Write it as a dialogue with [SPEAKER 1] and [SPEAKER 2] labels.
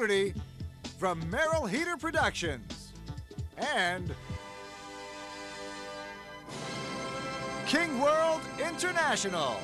[SPEAKER 1] opportunity from Merrill Heater Productions and King World International.